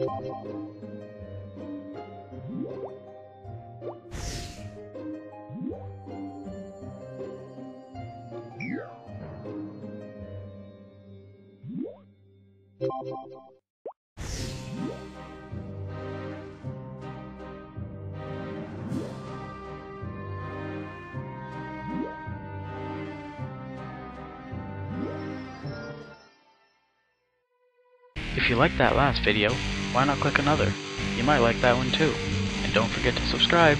If you liked that last video, why not click another? You might like that one too. And don't forget to subscribe.